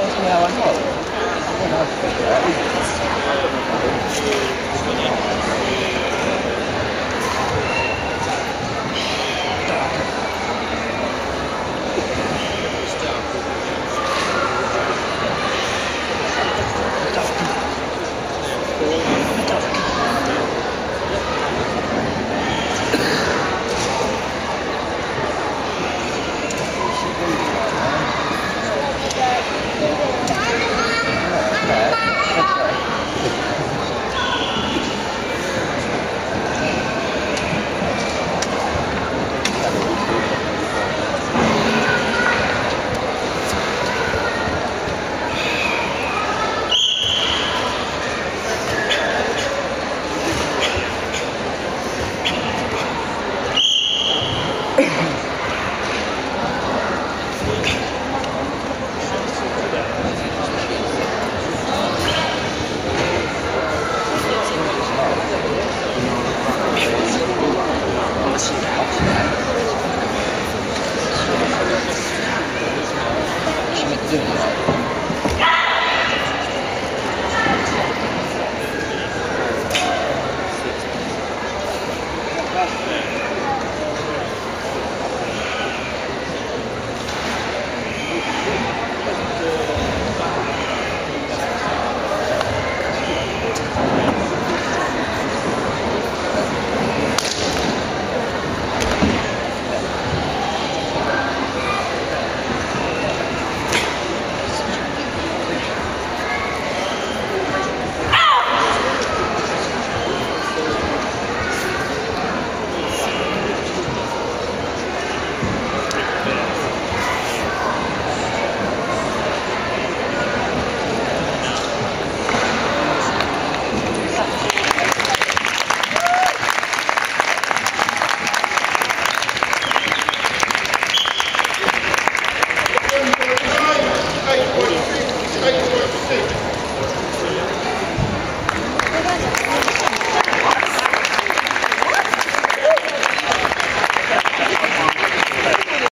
que se me todos. 这样子。